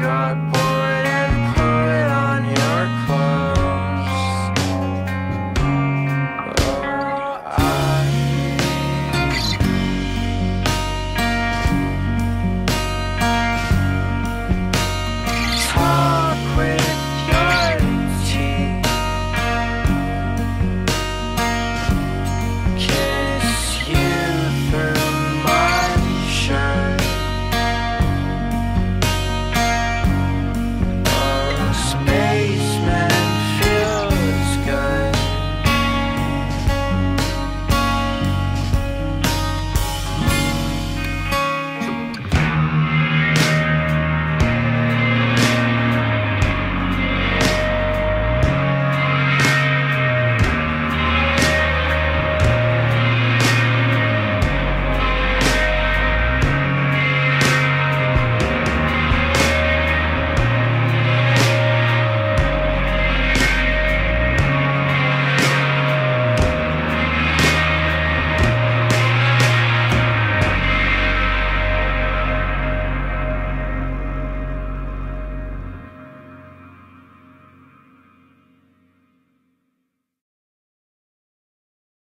got